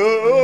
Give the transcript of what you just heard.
Oh.